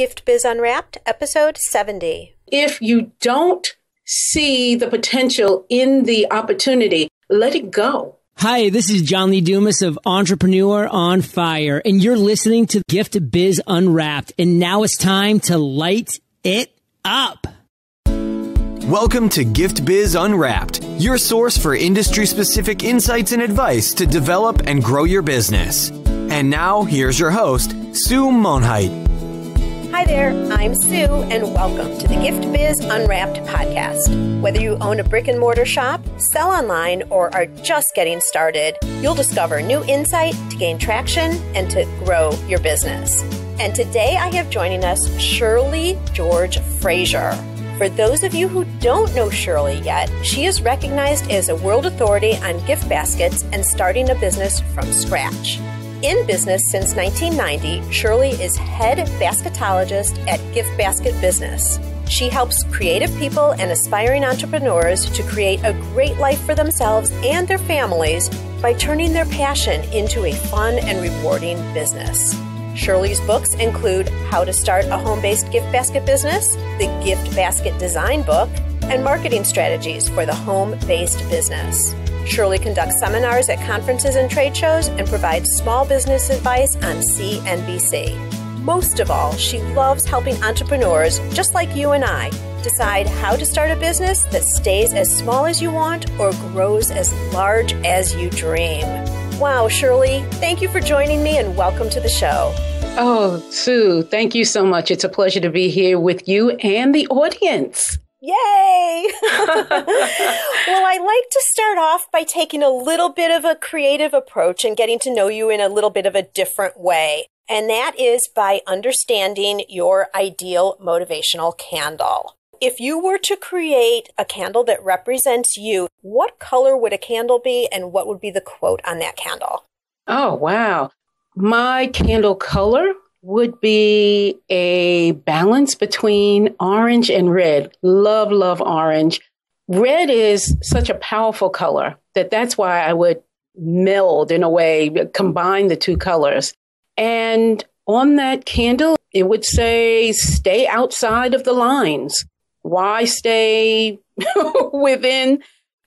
Gift Biz Unwrapped, episode 70. If you don't see the potential in the opportunity, let it go. Hi, this is John Lee Dumas of Entrepreneur on Fire, and you're listening to Gift Biz Unwrapped. And now it's time to light it up. Welcome to Gift Biz Unwrapped, your source for industry specific insights and advice to develop and grow your business. And now, here's your host, Sue Monhait. Hi there, I'm Sue, and welcome to the Gift Biz Unwrapped podcast. Whether you own a brick and mortar shop, sell online, or are just getting started, you'll discover new insight to gain traction and to grow your business. And today I have joining us Shirley George Frazier. For those of you who don't know Shirley yet, she is recognized as a world authority on gift baskets and starting a business from scratch. In business since 1990, Shirley is head basketologist at Gift Basket Business. She helps creative people and aspiring entrepreneurs to create a great life for themselves and their families by turning their passion into a fun and rewarding business. Shirley's books include How to Start a Home Based Gift Basket Business, the Gift Basket Design Book, and Marketing Strategies for the Home Based Business. Shirley conducts seminars at conferences and trade shows and provides small business advice on CNBC. Most of all, she loves helping entrepreneurs just like you and I decide how to start a business that stays as small as you want or grows as large as you dream. Wow, Shirley, thank you for joining me and welcome to the show. Oh, Sue, thank you so much. It's a pleasure to be here with you and the audience. Yay! well, I like to start off by taking a little bit of a creative approach and getting to know you in a little bit of a different way. And that is by understanding your ideal motivational candle. If you were to create a candle that represents you, what color would a candle be and what would be the quote on that candle? Oh, wow. My candle color would be a balance between orange and red. Love, love orange. Red is such a powerful color that that's why I would meld in a way, combine the two colors. And on that candle, it would say, stay outside of the lines. Why stay within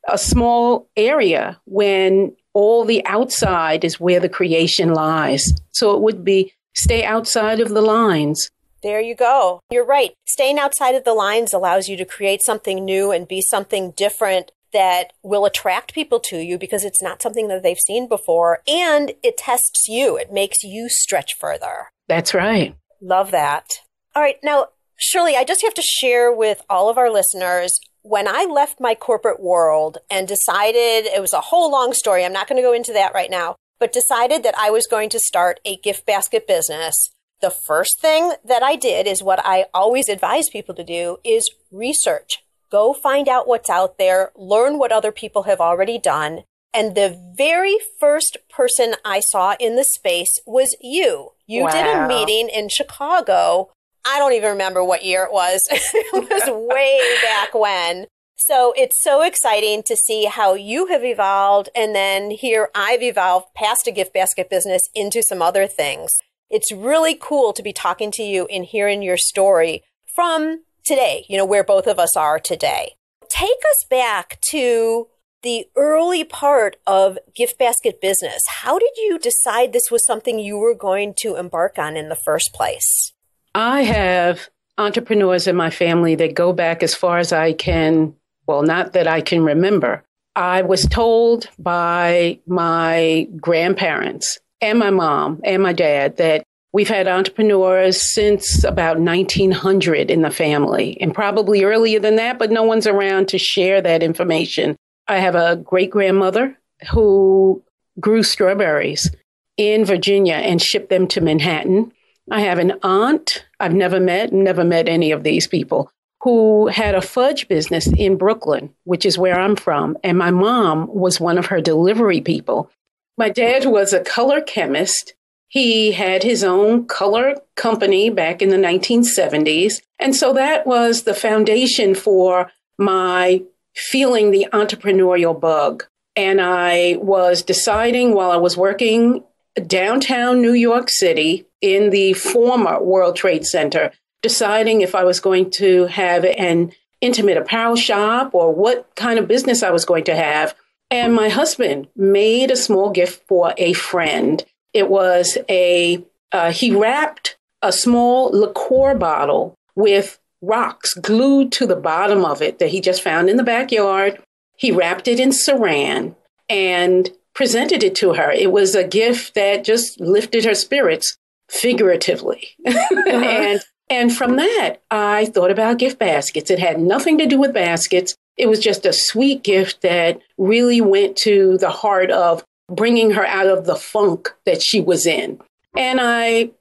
a small area when all the outside is where the creation lies? So it would be Stay outside of the lines. There you go. You're right. Staying outside of the lines allows you to create something new and be something different that will attract people to you because it's not something that they've seen before and it tests you. It makes you stretch further. That's right. Love that. All right. Now, Shirley, I just have to share with all of our listeners when I left my corporate world and decided it was a whole long story. I'm not going to go into that right now but decided that I was going to start a gift basket business. The first thing that I did is what I always advise people to do is research. Go find out what's out there, learn what other people have already done. And the very first person I saw in the space was you. You wow. did a meeting in Chicago. I don't even remember what year it was. it was way back when. So it's so exciting to see how you have evolved. And then here I've evolved past a gift basket business into some other things. It's really cool to be talking to you and hearing your story from today, you know, where both of us are today. Take us back to the early part of gift basket business. How did you decide this was something you were going to embark on in the first place? I have entrepreneurs in my family that go back as far as I can well, not that I can remember. I was told by my grandparents and my mom and my dad that we've had entrepreneurs since about 1900 in the family and probably earlier than that, but no one's around to share that information. I have a great grandmother who grew strawberries in Virginia and shipped them to Manhattan. I have an aunt I've never met, never met any of these people, who had a fudge business in Brooklyn, which is where I'm from. And my mom was one of her delivery people. My dad was a color chemist. He had his own color company back in the 1970s. And so that was the foundation for my feeling the entrepreneurial bug. And I was deciding while I was working downtown New York City in the former World Trade Center deciding if I was going to have an intimate apparel shop or what kind of business I was going to have. And my husband made a small gift for a friend. It was a, uh, he wrapped a small liqueur bottle with rocks glued to the bottom of it that he just found in the backyard. He wrapped it in saran and presented it to her. It was a gift that just lifted her spirits figuratively. Uh-huh. and and from that, I thought about gift baskets. It had nothing to do with baskets. It was just a sweet gift that really went to the heart of bringing her out of the funk that she was in. And I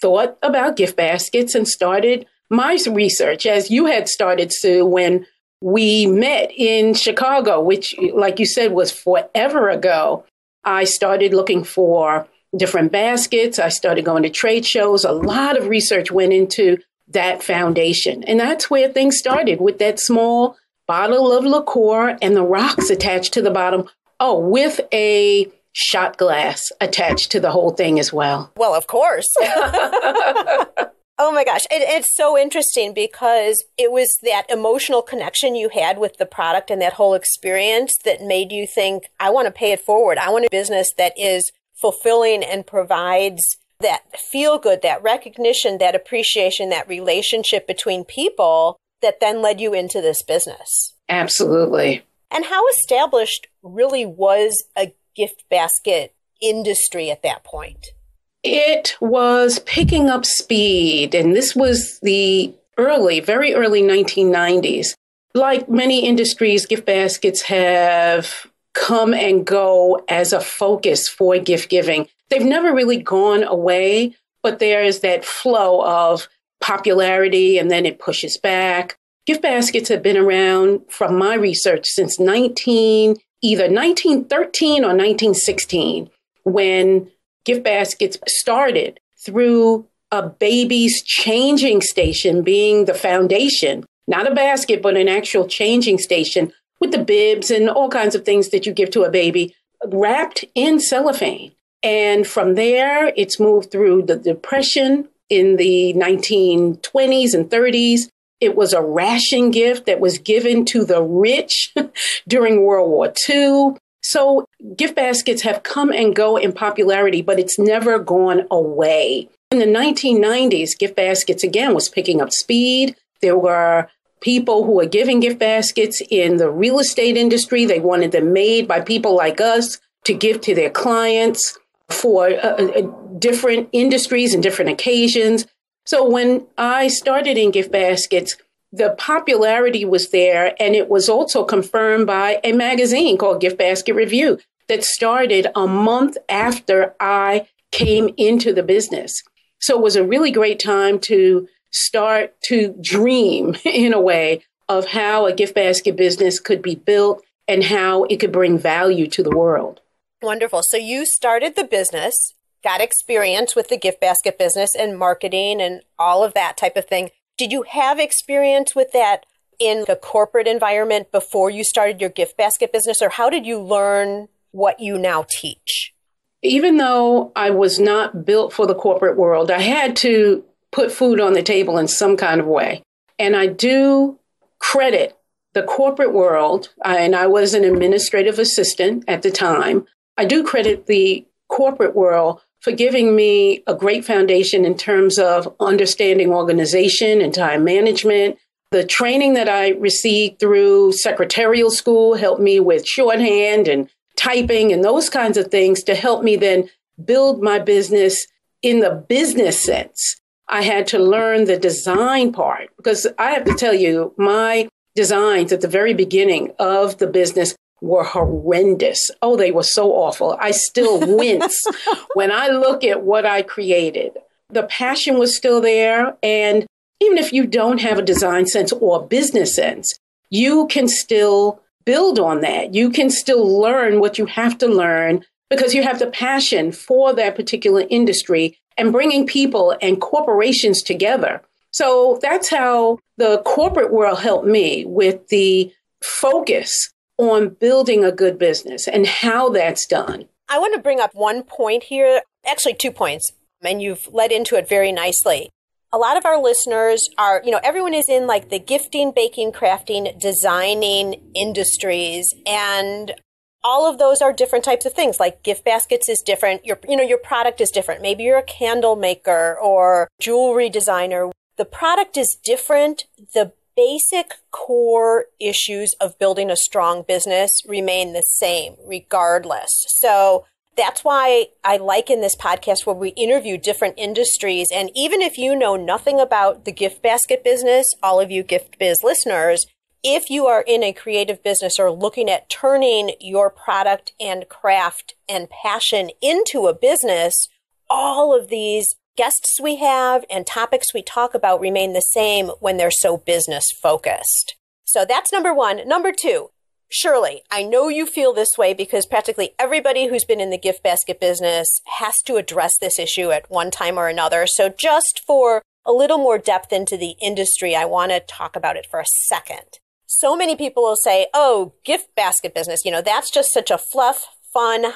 thought about gift baskets and started my research as you had started, Sue, when we met in Chicago, which, like you said, was forever ago. I started looking for different baskets. I started going to trade shows. A lot of research went into that foundation. And that's where things started with that small bottle of liqueur and the rocks attached to the bottom. Oh, with a shot glass attached to the whole thing as well. Well, of course. Oh my gosh. It, it's so interesting because it was that emotional connection you had with the product and that whole experience that made you think, I want to pay it forward. I want a business that is fulfilling and provides that feel good, that recognition, that appreciation, that relationship between people that then led you into this business. Absolutely. And how established really was a gift basket industry at that point? It was picking up speed, and this was the early, very early 1990s. Like many industries, gift baskets have come and go as a focus for gift giving. They've never really gone away, but there is that flow of popularity and then it pushes back. Gift baskets have been around from my research since 19 either 1913 or 1916 when gift baskets started through a baby's changing station being the foundation, not a basket, but an actual changing station with the bibs and all kinds of things that you give to a baby wrapped in cellophane. And from there, it's moved through the Depression in the 1920s and 30s. It was a ration gift that was given to the rich during World War II. So gift baskets have come and go in popularity, but it's never gone away. In the 1990s, gift baskets again was picking up speed. There were people who were giving gift baskets in the real estate industry. They wanted them made by people like us to give to their clients for uh, uh, different industries and different occasions. So when I started in gift baskets, the popularity was there, and it was also confirmed by a magazine called Gift Basket Review that started a month after I came into the business. So it was a really great time to start to dream in a way of how a gift basket business could be built and how it could bring value to the world. Wonderful. So you started the business, got experience with the gift basket business and marketing and all of that type of thing. Did you have experience with that in a corporate environment before you started your gift basket business, or how did you learn what you now teach? Even though I was not built for the corporate world, I had to put food on the table in some kind of way. And I do credit the corporate world, uh, and I was an administrative assistant at the time. I do credit the corporate world for giving me a great foundation in terms of understanding organization and time management. The training that I received through secretarial school helped me with shorthand and typing and those kinds of things to help me then build my business in the business sense. I had to learn the design part because I have to tell you, my designs at the very beginning of the business were horrendous. Oh, they were so awful. I still wince when I look at what I created. The passion was still there. And even if you don't have a design sense or business sense, you can still build on that. You can still learn what you have to learn because you have the passion for that particular industry and bringing people and corporations together. So that's how the corporate world helped me with the focus on building a good business and how that's done. I want to bring up one point here, actually, two points, and you've led into it very nicely. a lot of our listeners are, you know, everyone is in like the gifting, baking, crafting, designing industries. And all of those are different types of things. Like gift baskets is different. Your, you know, your product is different. Maybe you're a candle maker or jewelry designer. The product is different. The basic core issues of building a strong business remain the same regardless. So that's why I like in this podcast where we interview different industries. And even if you know nothing about the gift basket business, all of you gift biz listeners, if you are in a creative business or looking at turning your product and craft and passion into a business, all of these guests we have and topics we talk about remain the same when they're so business focused. So that's number one. Number two, Shirley, I know you feel this way because practically everybody who's been in the gift basket business has to address this issue at one time or another. So, just for a little more depth into the industry, I want to talk about it for a second. So many people will say, oh, gift basket business, you know, that's just such a fluff, fun,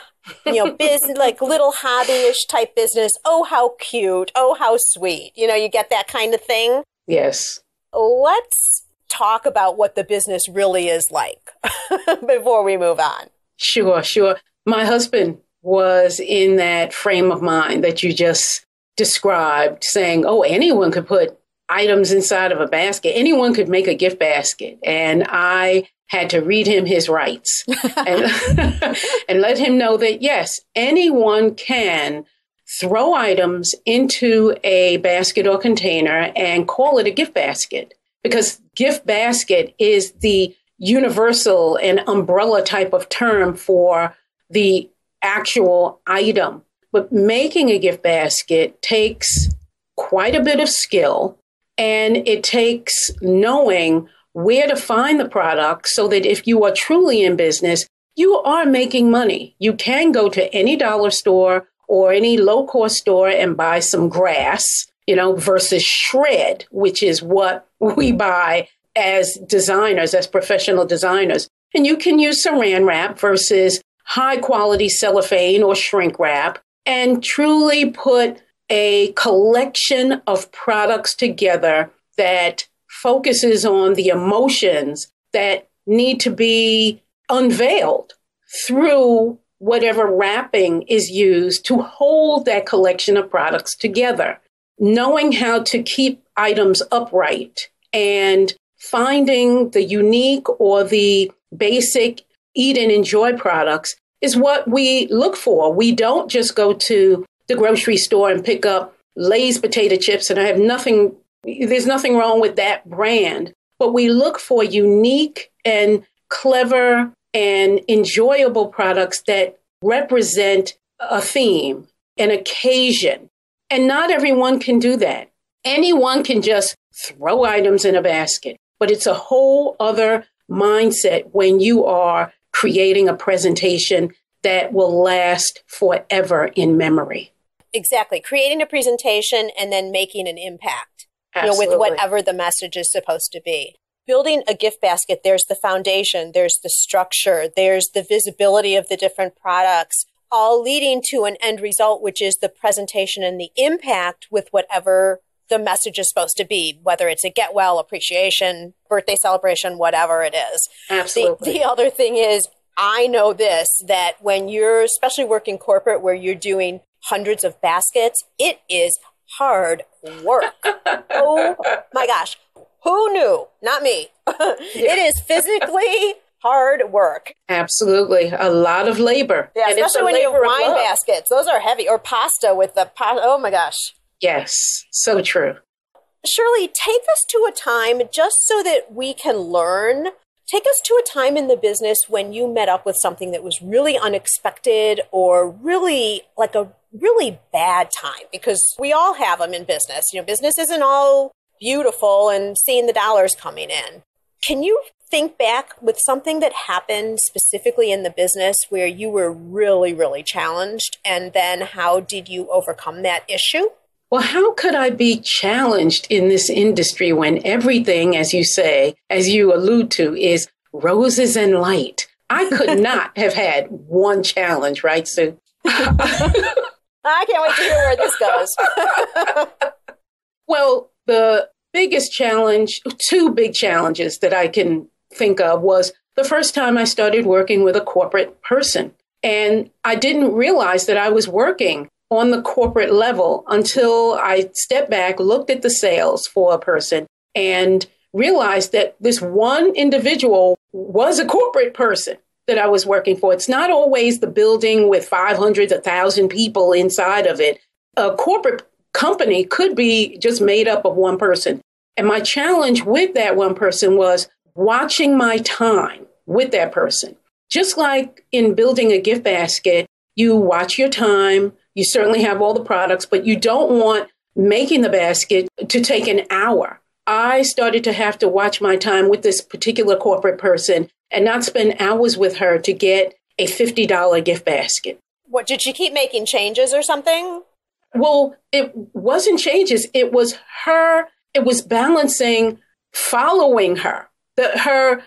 you know, business, like little hobbyish type business. Oh, how cute. Oh, how sweet. You know, you get that kind of thing. Yes. Let's talk about what the business really is like before we move on. Sure, sure. My husband was in that frame of mind that you just described, saying, oh, anyone could put items inside of a basket, anyone could make a gift basket. And I had to read him his rights and, and let him know that yes, anyone can throw items into a basket or container and call it a gift basket because gift basket is the universal and umbrella type of term for the actual item. But making a gift basket takes quite a bit of skill and it takes knowing where to find the product so that if you are truly in business, you are making money. You can go to any dollar store or any low cost store and buy some grass you know, versus shred, which is what we buy as designers, as professional designers. And you can use saran wrap versus high quality cellophane or shrink wrap and truly put a collection of products together that focuses on the emotions that need to be unveiled through whatever wrapping is used to hold that collection of products together knowing how to keep items upright and finding the unique or the basic eat and enjoy products is what we look for. We don't just go to the grocery store and pick up Lay's potato chips, and I have nothing, there's nothing wrong with that brand, but we look for unique and clever and enjoyable products that represent a theme, an occasion, and not everyone can do that. Anyone can just throw items in a basket, but it's a whole other mindset when you are creating a presentation that will last forever in memory. Exactly. Creating a presentation and then making an impact you know, with whatever the message is supposed to be. Building a gift basket, there's the foundation, there's the structure, there's the visibility of the different products, all leading to an end result, which is the presentation and the impact with whatever the message is supposed to be, whether it's a get well, appreciation, birthday celebration, whatever it is. Absolutely. The, the other thing is, I know this that when you're, especially working corporate where you're doing hundreds of baskets, it is hard work. oh my gosh. Who knew? Not me. it is physically hard work. Absolutely. A lot of labor. Yeah, and especially when you have wine baskets. Those are heavy. Or pasta with the pasta. Oh my gosh. Yes, so true. Shirley, take us to a time just so that we can learn. Take us to a time in the business when you met up with something that was really unexpected or really like a really bad time because we all have them in business. You know, business isn't all beautiful and seeing the dollars coming in. Can you think back with something that happened specifically in the business where you were really, really challenged? And then how did you overcome that issue? Well, how could I be challenged in this industry when everything, as you say, as you allude to, is roses and light? I could not have had one challenge, right, Sue? I can't wait to hear where this goes. Well, the biggest challenge, two big challenges that I can think of was the first time I started working with a corporate person. And I didn't realize that I was working on the corporate level until I stepped back, looked at the sales for a person, and realized that this one individual was a corporate person that I was working for. It's not always the building with 500, 1,000 people inside of it. A corporate company could be just made up of one person. And my challenge with that one person was watching my time with that person. Just like in building a gift basket, you watch your time. You certainly have all the products, but you don't want making the basket to take an hour. I started to have to watch my time with this particular corporate person and not spend hours with her to get a $50 gift basket. What did she keep making changes or something? Well, it wasn't changes. It was her, it was balancing following her. The, her,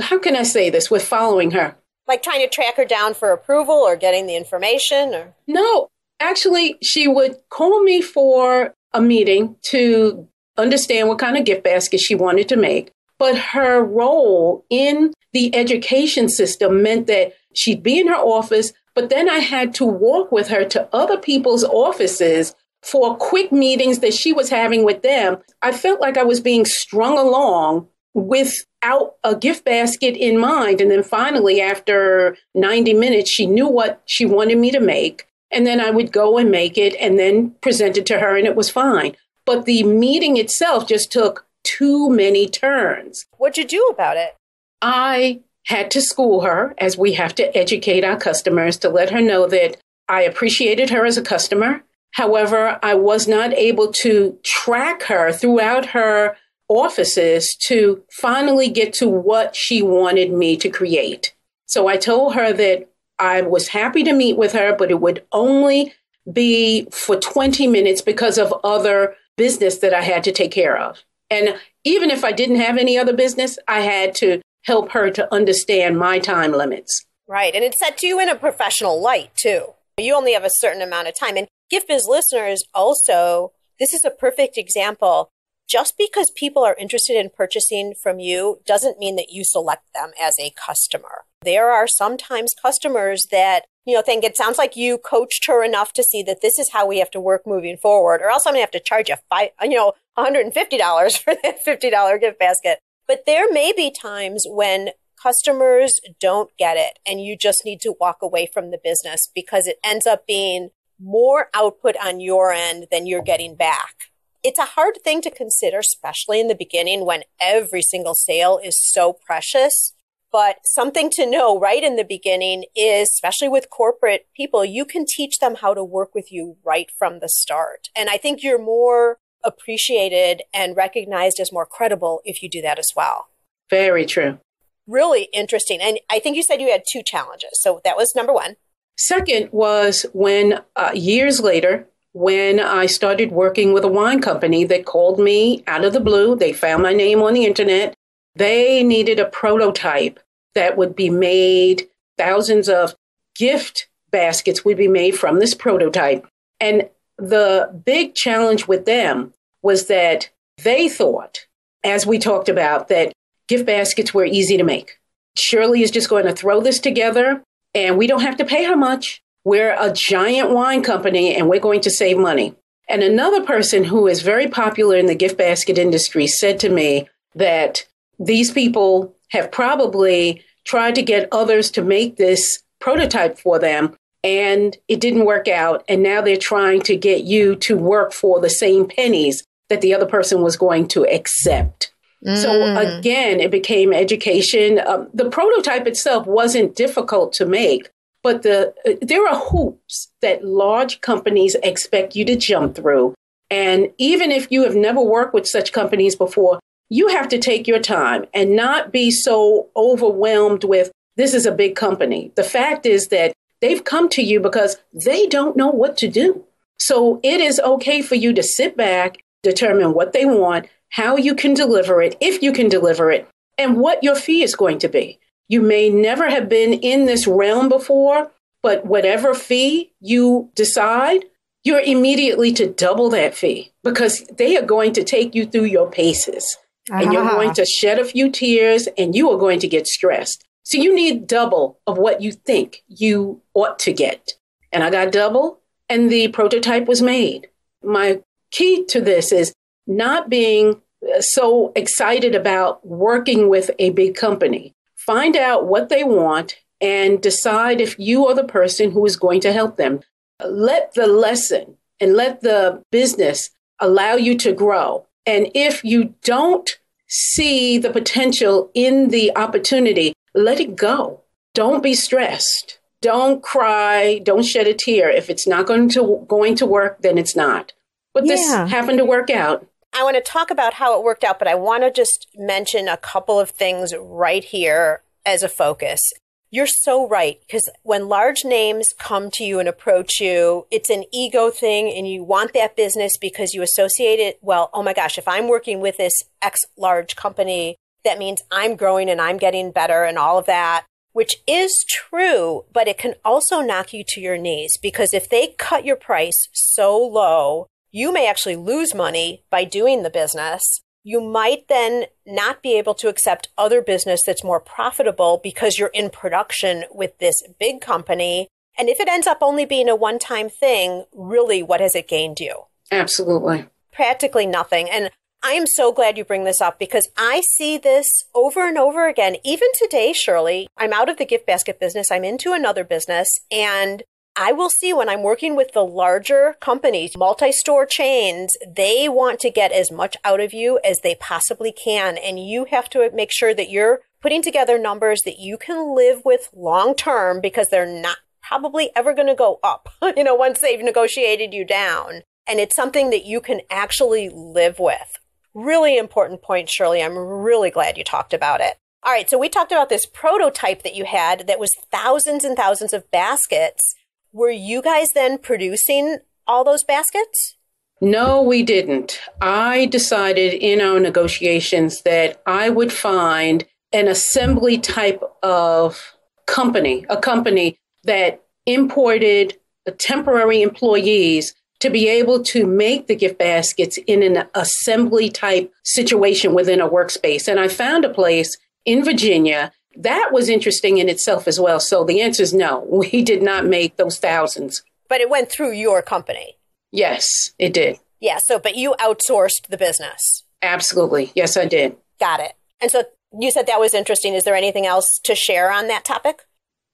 how can I say this with following her? Like trying to track her down for approval or getting the information or? No, actually, she would call me for a meeting to understand what kind of gift basket she wanted to make. But her role in the education system meant that she'd be in her office, but then I had to walk with her to other people's offices for quick meetings that she was having with them. I felt like I was being strung along without a gift basket in mind. And then finally, after 90 minutes, she knew what she wanted me to make. And then I would go and make it and then present it to her, and it was fine. But the meeting itself just took too many turns. What'd you do about it? I had to school her as we have to educate our customers to let her know that I appreciated her as a customer. However, I was not able to track her throughout her offices to finally get to what she wanted me to create. So I told her that I was happy to meet with her, but it would only be for 20 minutes because of other business that I had to take care of. And even if I didn't have any other business, I had to help her to understand my time limits. Right. And it set you in a professional light too. You only have a certain amount of time. And Gift Biz listeners also, this is a perfect example. Just because people are interested in purchasing from you doesn't mean that you select them as a customer. There are sometimes customers that, you know, think it sounds like you coached her enough to see that this is how we have to work moving forward, or else I'm gonna have to charge you five, you know, $150 for that $50 gift basket. But there may be times when customers don't get it and you just need to walk away from the business because it ends up being more output on your end than you're getting back. It's a hard thing to consider, especially in the beginning when every single sale is so precious. But something to know right in the beginning is, especially with corporate people, you can teach them how to work with you right from the start. And I think you're more appreciated and recognized as more credible if you do that as well. Very true. Really interesting. And I think you said you had two challenges. So that was number one. Second was when uh, years later, when I started working with a wine company that called me out of the blue, they found my name on the internet. They needed a prototype that would be made, thousands of gift baskets would be made from this prototype. And the big challenge with them was that they thought, as we talked about, that gift baskets were easy to make. Shirley is just going to throw this together and we don't have to pay her much. We're a giant wine company and we're going to save money. And another person who is very popular in the gift basket industry said to me that these people have probably tried to get others to make this prototype for them and it didn't work out. And now they're trying to get you to work for the same pennies that the other person was going to accept. Mm. So again, it became education. Um, the prototype itself wasn't difficult to make, but the uh, there are hoops that large companies expect you to jump through. And even if you have never worked with such companies before, you have to take your time and not be so overwhelmed with this is a big company. The fact is that They've come to you because they don't know what to do. So it is okay for you to sit back, determine what they want, how you can deliver it, if you can deliver it, and what your fee is going to be. You may never have been in this realm before, but whatever fee you decide, you're immediately to double that fee because they are going to take you through your paces and you're uh-huh. going to shed a few tears and you are going to get stressed. So you need double of what you think you ought to get. And I got double and the prototype was made. My key to this is not being uh, so excited about working with a big company. Find out what they want and decide if you are the person who is going to help them. Let the lesson and let the business allow you to grow. And if you don't see the potential in the opportunity, let it go. Don't be stressed. Don't cry. Don't shed a tear. If it's not going to going to work, then it's not. But yeah. this happened to work out. I want to talk about how it worked out, but I want to just mention a couple of things right here as a focus. You're so right. Because when large names come to you and approach you, it's an ego thing and you want that business because you associate it. Well, oh my gosh, if I'm working with this X large company, that means I'm growing and I'm getting better and all of that, which is true, but it can also knock you to your knees because if they cut your price so low, you may actually lose money by doing the business you might then not be able to accept other business that's more profitable because you're in production with this big company. And if it ends up only being a one time thing, really, what has it gained you? Absolutely. Practically nothing. And I am so glad you bring this up because I see this over and over again. Even today, Shirley, I'm out of the gift basket business. I'm into another business and I will see when I'm working with the larger companies, multi store chains, they want to get as much out of you as they possibly can. And you have to make sure that you're putting together numbers that you can live with long term because they're not probably ever going to go up, you know, once they've negotiated you down. And it's something that you can actually live with. Really important point, Shirley. I'm really glad you talked about it. All right. So we talked about this prototype that you had that was thousands and thousands of baskets. Were you guys then producing all those baskets? No, we didn't. I decided in our negotiations that I would find an assembly type of company, a company that imported temporary employees to be able to make the gift baskets in an assembly type situation within a workspace. And I found a place in Virginia that was interesting in itself as well. So the answer is no, we did not make those thousands. But it went through your company. Yes, it did. Yeah. So, but you outsourced the business. Absolutely. Yes, I did. Got it. And so you said that was interesting. Is there anything else to share on that topic?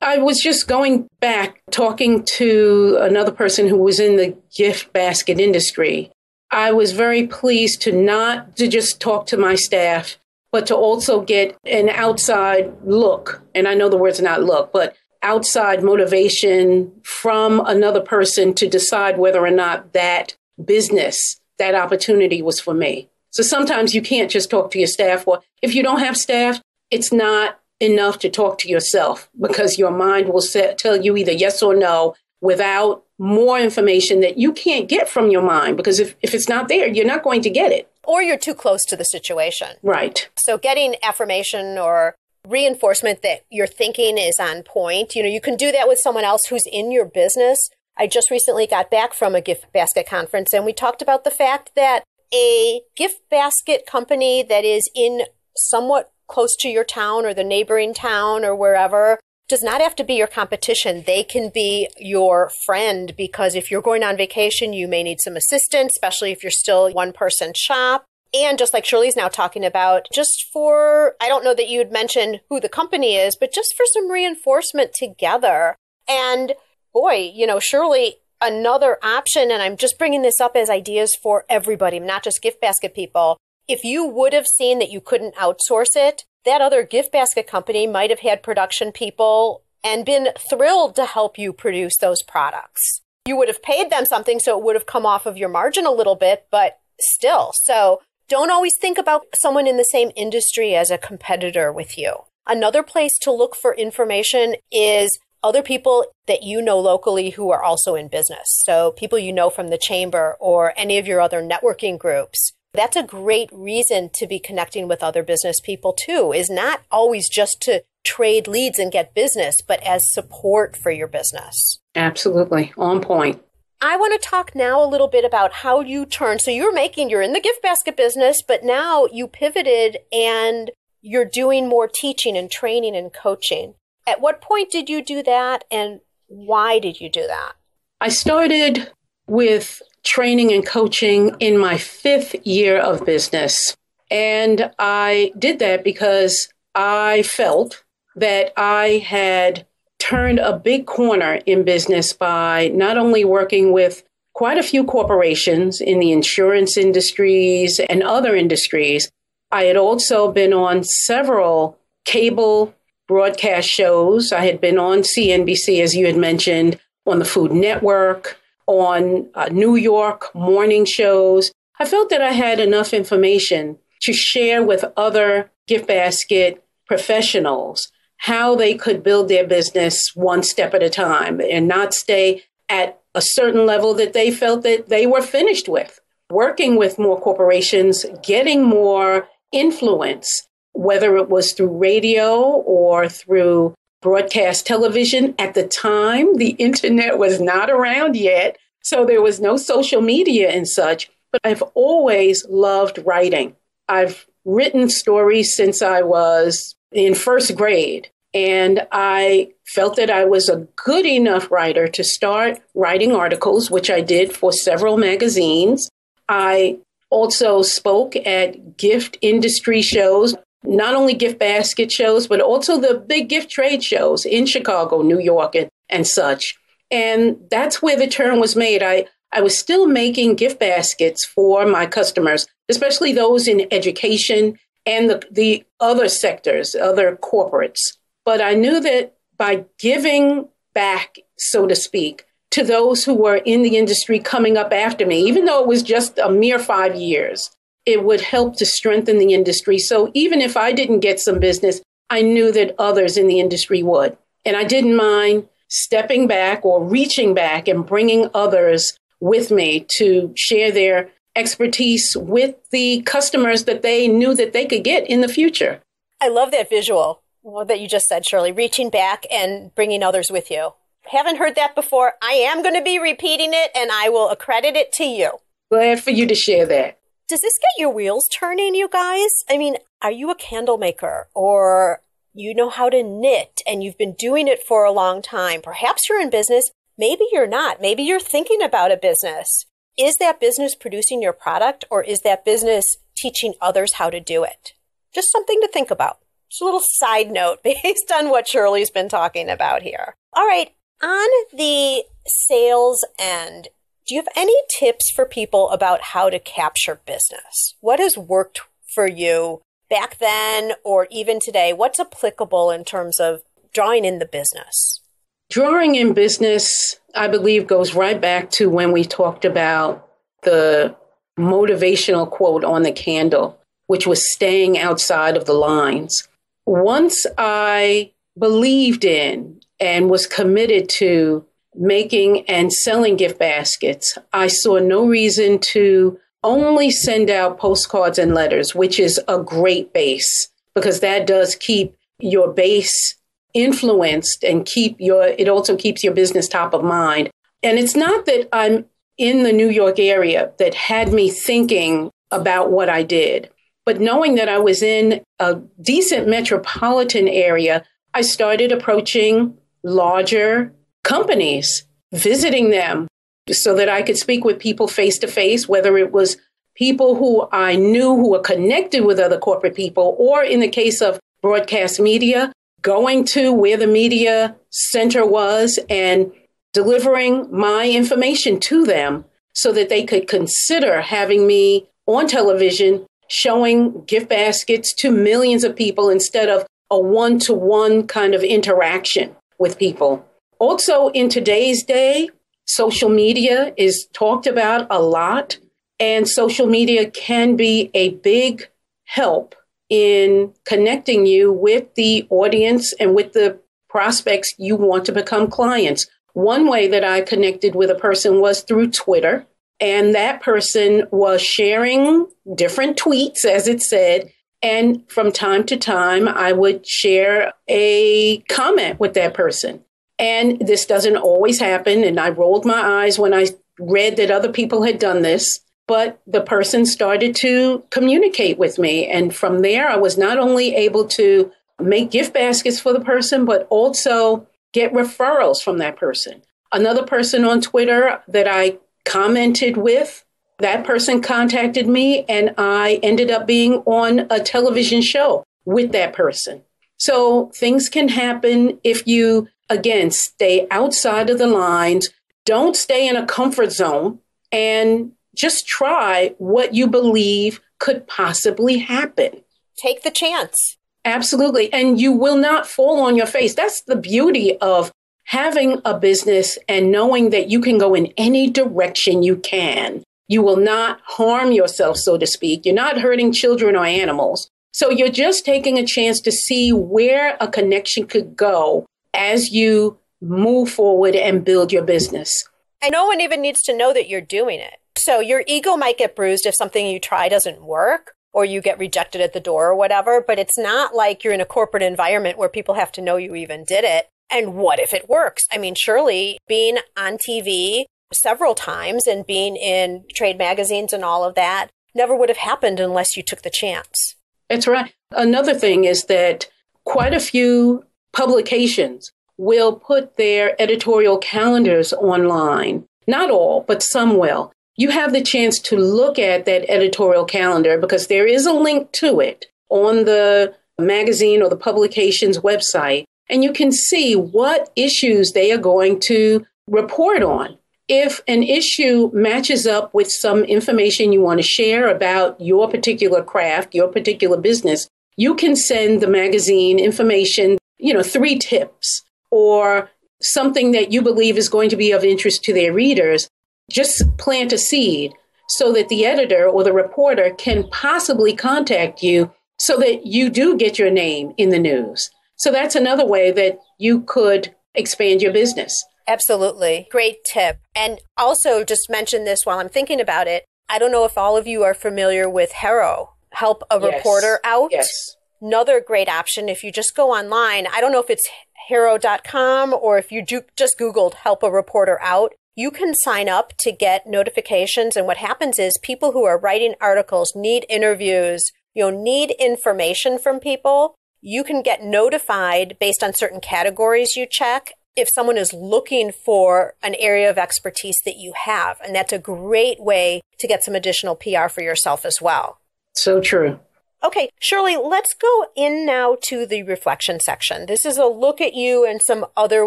I was just going back talking to another person who was in the gift basket industry. I was very pleased to not to just talk to my staff but to also get an outside look. And I know the word's not look, but outside motivation from another person to decide whether or not that business, that opportunity was for me. So sometimes you can't just talk to your staff, or if you don't have staff, it's not enough to talk to yourself because your mind will set, tell you either yes or no without more information that you can't get from your mind because if, if it's not there, you're not going to get it or you're too close to the situation. Right. So getting affirmation or reinforcement that your thinking is on point, you know, you can do that with someone else who's in your business. I just recently got back from a gift basket conference and we talked about the fact that a gift basket company that is in somewhat close to your town or the neighboring town or wherever does not have to be your competition. They can be your friend because if you're going on vacation, you may need some assistance, especially if you're still one person shop. And just like Shirley's now talking about, just for, I don't know that you'd mention who the company is, but just for some reinforcement together. And boy, you know, Shirley, another option, and I'm just bringing this up as ideas for everybody, not just gift basket people. If you would have seen that you couldn't outsource it, that other gift basket company might have had production people and been thrilled to help you produce those products. You would have paid them something, so it would have come off of your margin a little bit, but still. So don't always think about someone in the same industry as a competitor with you. Another place to look for information is other people that you know locally who are also in business. So people you know from the chamber or any of your other networking groups that's a great reason to be connecting with other business people too, is not always just to trade leads and get business, but as support for your business. Absolutely. On point. I want to talk now a little bit about how you turned. So you're making, you're in the gift basket business, but now you pivoted and you're doing more teaching and training and coaching. At what point did you do that and why did you do that? I started with training and coaching in my fifth year of business. And I did that because I felt that I had turned a big corner in business by not only working with quite a few corporations in the insurance industries and other industries, I had also been on several cable broadcast shows. I had been on CNBC, as you had mentioned, on the Food Network, on uh, New York morning shows. I felt that I had enough information to share with other gift basket professionals how they could build their business one step at a time and not stay at a certain level that they felt that they were finished with. Working with more corporations, getting more influence, whether it was through radio or through broadcast television. At the time, the internet was not around yet, so there was no social media and such. But I've always loved writing. I've written stories since I was in first grade. And I felt that I was a good enough writer to start writing articles, which I did for several magazines. I also spoke at gift industry shows, not only gift basket shows, but also the big gift trade shows in Chicago, New York, and, and such. And that's where the turn was made. I, I was still making gift baskets for my customers, especially those in education and the, the other sectors, other corporates. But I knew that by giving back, so to speak, to those who were in the industry coming up after me, even though it was just a mere five years, it would help to strengthen the industry. So even if I didn't get some business, I knew that others in the industry would. And I didn't mind stepping back or reaching back and bringing others with me to share their expertise with the customers that they knew that they could get in the future. I love that visual that you just said, Shirley, reaching back and bringing others with you. Haven't heard that before. I am going to be repeating it and I will accredit it to you. Glad for you to share that. Does this get your wheels turning, you guys? I mean, are you a candle maker or you know how to knit and you've been doing it for a long time? Perhaps you're in business. Maybe you're not. Maybe you're thinking about a business is that business producing your product or is that business teaching others how to do it? Just something to think about. Just a little side note based on what Shirley's been talking about here. All right. On the sales end, do you have any tips for people about how to capture business? What has worked for you back then or even today? What's applicable in terms of drawing in the business? Drawing in business, I believe, goes right back to when we talked about the motivational quote on the candle, which was staying outside of the lines. Once I believed in and was committed to making and selling gift baskets, I saw no reason to only send out postcards and letters, which is a great base because that does keep your base influenced and keep your it also keeps your business top of mind. And it's not that i'm in the new york area that had me thinking about what i did but knowing that i was in a decent metropolitan area i started approaching larger companies visiting them so that i could speak with people face to face whether it was people who i knew who were connected with other corporate people or in the case of broadcast media going to where the media center was and delivering my information to them so that they could consider having me on television showing gift baskets to millions of people instead of a one to one kind of interaction with people. Also, in today's day, social media is talked about a lot, and social media can be a big help in connecting you with the audience and with the prospects you want to become clients. One way that I connected with a person was through Twitter, and that person was sharing different tweets, as it said. And from time to time, I would share a comment with that person. And this doesn't always happen. And I rolled my eyes when I read that other people had done this, but the person started to communicate with me. And from there, I was not only able to make gift baskets for the person, but also get referrals from that person. Another person on Twitter that I commented with, that person contacted me, and I ended up being on a television show with that person. So things can happen if you, again, stay outside of the lines, don't stay in a comfort zone, and just try what you believe could possibly happen. Take the chance. Absolutely. And you will not fall on your face. That's the beauty of having a business and knowing that you can go in any direction you can. You will not harm yourself, so to speak. You're not hurting children or animals. So you're just taking a chance to see where a connection could go as you move forward and build your business. And no one even needs to know that you're doing it. So your ego might get bruised if something you try doesn't work or you get rejected at the door or whatever, but it's not like you're in a corporate environment where people have to know you even did it. And what if it works? I mean, surely being on TV several times and being in trade magazines and all of that never would have happened unless you took the chance. That's right. Another thing is that quite a few publications will put their editorial calendars online. Not all, but some will you have the chance to look at that editorial calendar because there is a link to it on the magazine or the publication's website, and you can see what issues they are going to report on. If an issue matches up with some information you want to share about your particular craft, your particular business, you can send the magazine information, you know, three tips or something that you believe is going to be of interest to their readers just plant a seed so that the editor or the reporter can possibly contact you so that you do get your name in the news. So that's another way that you could expand your business. Absolutely. Great tip. And also, just mention this while I'm thinking about it. I don't know if all of you are familiar with HARO, Help a yes. Reporter Out. Yes. Another great option if you just go online. I don't know if it's haro.com or if you do, just Googled Help a Reporter Out you can sign up to get notifications. And what happens is people who are writing articles need interviews, you know, need information from people. You can get notified based on certain categories you check if someone is looking for an area of expertise that you have. And that's a great way to get some additional PR for yourself as well. So true. Okay, Shirley, let's go in now to the reflection section. This is a look at you and some other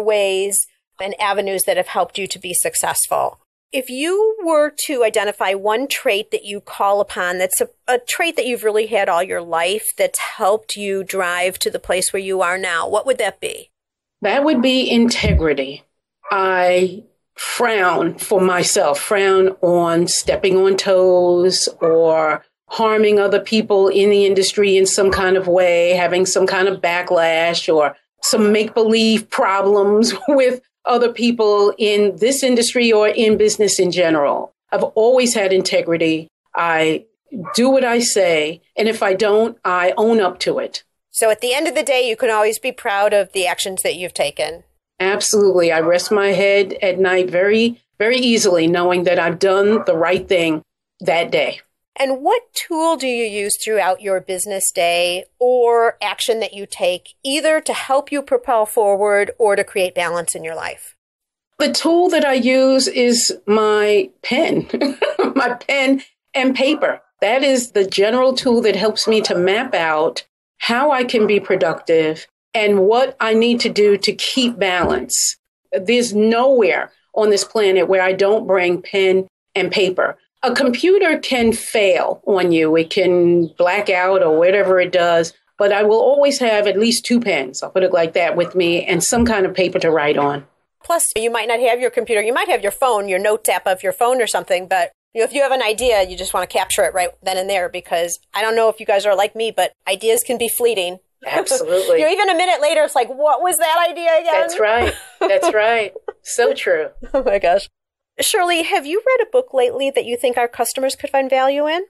ways and avenues that have helped you to be successful. If you were to identify one trait that you call upon that's a, a, trait that you've really had all your life that's helped you drive to the place where you are now, what would that be? That would be integrity. I frown for myself, frown on stepping on toes or harming other people in the industry in some kind of way, having some kind of backlash or some make believe problems with other people in this industry or in business in general. I've always had integrity. I do what I say, and if I don't, I own up to it. So at the end of the day, you can always be proud of the actions that you've taken. Absolutely. I rest my head at night very, very easily knowing that I've done the right thing that day. And what tool do you use throughout your business day or action that you take, either to help you propel forward or to create balance in your life? The tool that I use is my pen, my pen and paper. That is the general tool that helps me to map out how I can be productive and what I need to do to keep balance. There's nowhere on this planet where I don't bring pen and paper a computer can fail on you. It can black out or whatever it does, but I will always have at least two pens, I'll put it like that, with me and some kind of paper to write on. Plus, you might not have your computer. You might have your phone, your notes app of your phone or something, but you know, if you have an idea, you just want to capture it right then and there because I don't know if you guys are like me, but ideas can be fleeting. Absolutely. you know, even a minute later, it's like, what was that idea again? That's right. That's right. So true. oh my gosh. Shirley, have you read a book lately that you think our customers could find value in?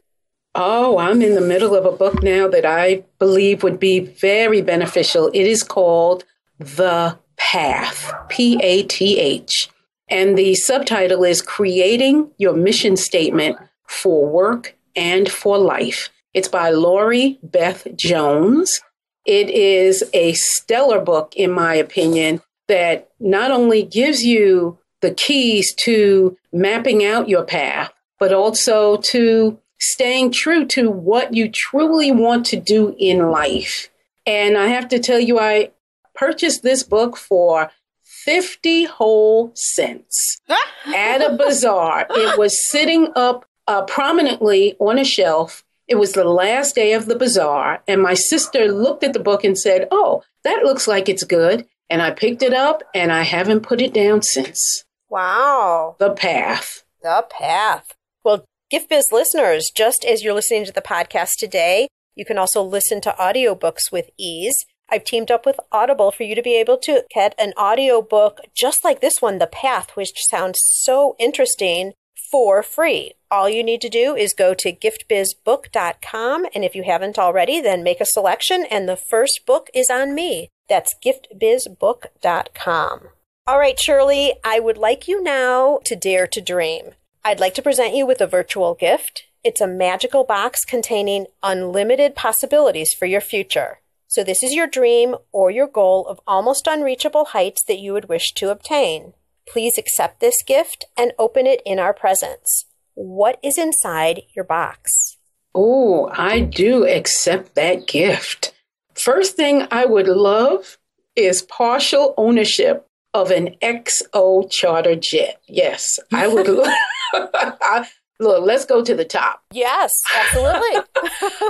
Oh, I'm in the middle of a book now that I believe would be very beneficial. It is called The Path, P A T H. And the subtitle is Creating Your Mission Statement for Work and for Life. It's by Laurie Beth Jones. It is a stellar book, in my opinion, that not only gives you the keys to mapping out your path, but also to staying true to what you truly want to do in life. And I have to tell you, I purchased this book for 50 whole cents at a bazaar. It was sitting up uh, prominently on a shelf. It was the last day of the bazaar, and my sister looked at the book and said, Oh, that looks like it's good. And I picked it up and I haven't put it down since. Wow. The Path. The Path. Well, Gift Biz listeners, just as you're listening to the podcast today, you can also listen to audiobooks with ease. I've teamed up with Audible for you to be able to get an audiobook just like this one, The Path, which sounds so interesting for free. All you need to do is go to giftbizbook.com. And if you haven't already, then make a selection. And the first book is on me. That's giftbizbook.com. All right, Shirley, I would like you now to dare to dream. I'd like to present you with a virtual gift. It's a magical box containing unlimited possibilities for your future. So, this is your dream or your goal of almost unreachable heights that you would wish to obtain. Please accept this gift and open it in our presence. What is inside your box? Oh, I do accept that gift. First thing I would love is partial ownership of an XO charter jet. Yes, I would. Look, let's go to the top. Yes, absolutely.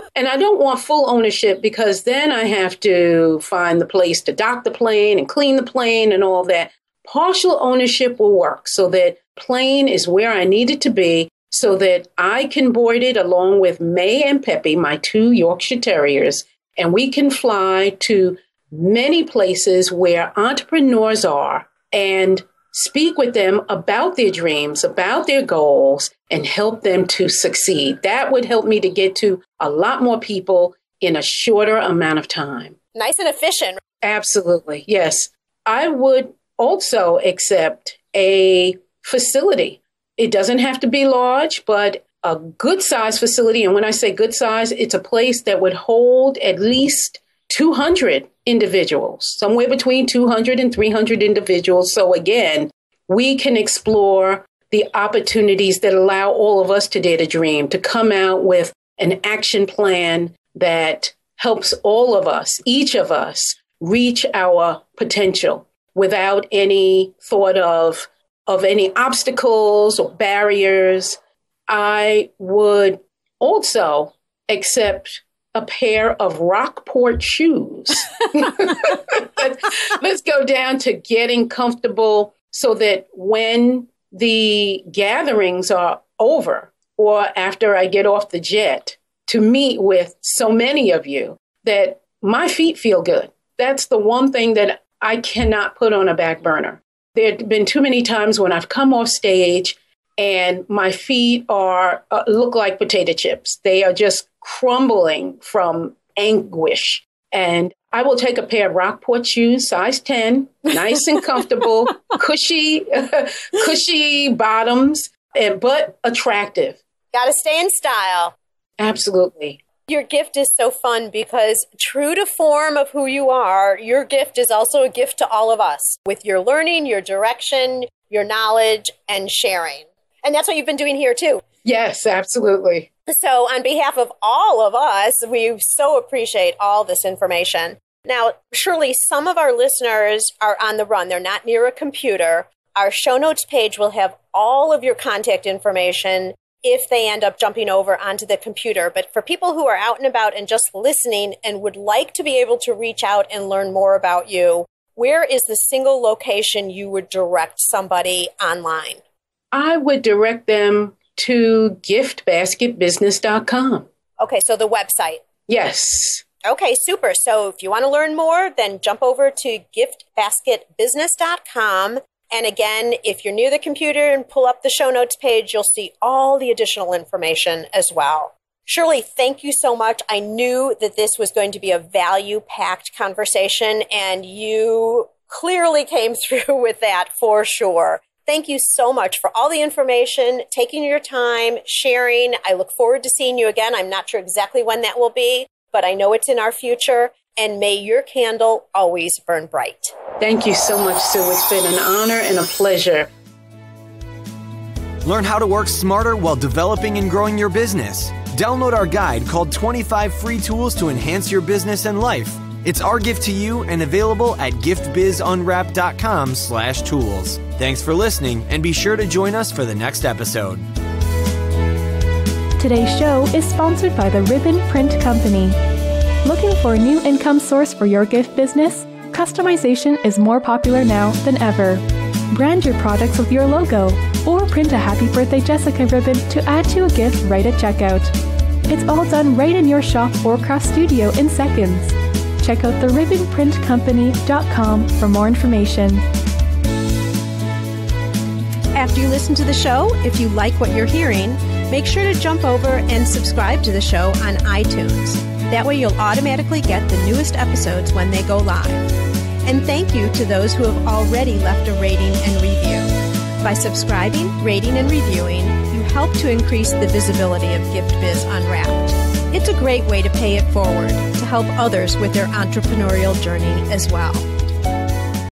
and I don't want full ownership because then I have to find the place to dock the plane and clean the plane and all that. Partial ownership will work so that plane is where I need it to be so that I can board it along with May and Peppy, my two Yorkshire Terriers, and we can fly to many places where entrepreneurs are and speak with them about their dreams, about their goals, and help them to succeed. That would help me to get to a lot more people in a shorter amount of time. Nice and efficient. Absolutely. Yes. I would also accept a facility. It doesn't have to be large, but a good size facility. And when I say good size, it's a place that would hold at least 200 individuals, somewhere between 200 and 300 individuals. So again, we can explore the opportunities that allow all of us to dare to dream, to come out with an action plan that helps all of us, each of us, reach our potential without any thought of of any obstacles or barriers. I would also accept a pair of Rockport shoes. let's, go down to getting comfortable so that when the gatherings are over or after I get off the jet to meet with so many of you that my feet feel good. That's the one thing that I cannot put on a back burner. There have been too many times when I've come off stage and my feet are uh, look like potato chips. They are just crumbling from anguish. And I will take a pair of Rockport shoes, size 10, nice and comfortable, cushy, cushy bottoms, and but attractive. Got to stay in style. Absolutely. Your gift is so fun because, true to form of who you are, your gift is also a gift to all of us with your learning, your direction, your knowledge, and sharing. And that's what you've been doing here, too. Yes, absolutely. So, on behalf of all of us, we so appreciate all this information. Now, surely some of our listeners are on the run, they're not near a computer. Our show notes page will have all of your contact information if they end up jumping over onto the computer. But for people who are out and about and just listening and would like to be able to reach out and learn more about you, where is the single location you would direct somebody online? I would direct them to giftbasketbusiness.com. Okay, so the website. Yes. Okay, super. So if you want to learn more, then jump over to giftbasketbusiness.com. And again, if you're near the computer and pull up the show notes page, you'll see all the additional information as well. Shirley, thank you so much. I knew that this was going to be a value packed conversation, and you clearly came through with that for sure. Thank you so much for all the information, taking your time, sharing. I look forward to seeing you again. I'm not sure exactly when that will be, but I know it's in our future. And may your candle always burn bright. Thank you so much, Sue. It's been an honor and a pleasure. Learn how to work smarter while developing and growing your business. Download our guide called 25 Free Tools to Enhance Your Business and Life. It's our gift to you and available at giftbizunwrapped.com slash tools. Thanks for listening and be sure to join us for the next episode. Today's show is sponsored by the Ribbon Print Company. Looking for a new income source for your gift business? Customization is more popular now than ever. Brand your products with your logo or print a Happy Birthday Jessica ribbon to add to a gift right at checkout. It's all done right in your shop or craft studio in seconds. Check out theribbonprintcompany.com for more information. After you listen to the show, if you like what you're hearing, make sure to jump over and subscribe to the show on iTunes. That way, you'll automatically get the newest episodes when they go live. And thank you to those who have already left a rating and review. By subscribing, rating, and reviewing, you help to increase the visibility of Gift Biz Unwrapped. It's a great way to pay it forward help others with their entrepreneurial journey as well.